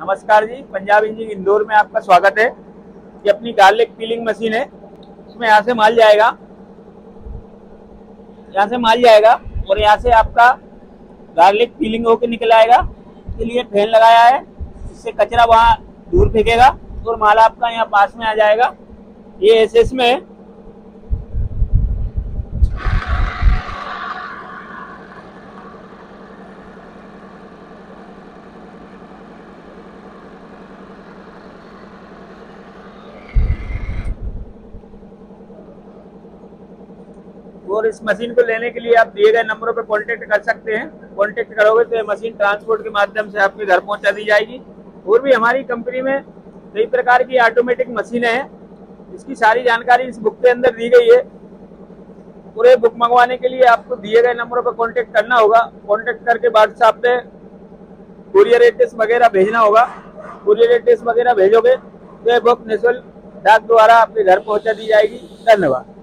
नमस्कार जी, पंजाब इंजिन इंदौर में आपका स्वागत है। ये अपनी गार्लिक पीलिंग मशीन है। इसमें यहाँ से माल जाएगा। यहाँ से माल जाएगा और यहाँ से आपका गार्लिक पीलिंग होकर निकल आएगा। इसके लिए फ़ैन लगाया है। इससे कचरा वहाँ दूर फेंकेगा और माल आपका यहाँ पास में आ जाएगा। ये एस में है। और इस मशीन को लेने के लिए आप दिए गए नंबरों पर कॉन्टेक्ट कर सकते हैं। कॉन्टेक्ट करोगे तो ये मशीन ट्रांसपोर्ट के माध्यम से आपके घर पहुँचा दी जाएगी। और भी हमारी कंपनी में कई प्रकार की ऑटोमेटिक मशीनें हैं। इसकी सारी जानकारी इस बुक के अंदर दी गई है। पूरे बुक मंगवाने के लिए आपको दिए गए नंबरों पर कांटेक्ट करना होगा। कांटेक्ट करके व्हाट्सएप पे कुरियर एड्रेस वगैरह भेजना होगा। कुरियर एड्रेस वगैरह भेजोगे तो ये बुक निःशुल्क डाक द्वारा आपके घर पहुँचा दी जाएगी। धन्यवाद।